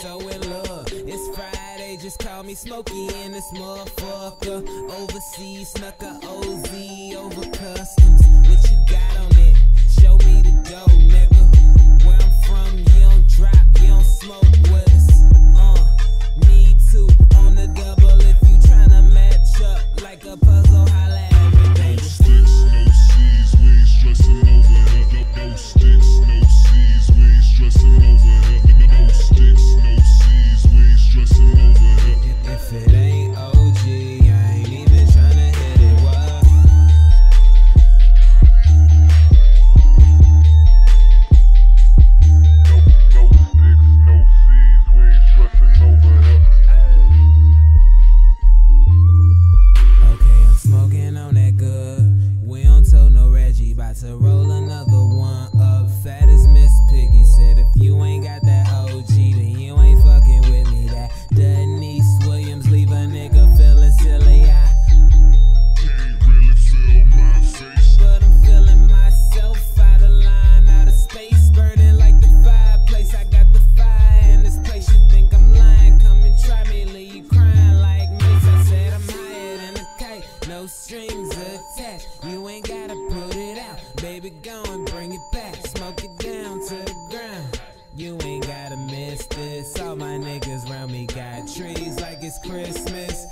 so in love. It's Friday, just call me Smokey and this motherfucker. Overseas, snuck a OZ over customs. Baby, go and bring it back, smoke it down to the ground. You ain't gotta miss this. All my niggas round me got trees like it's Christmas.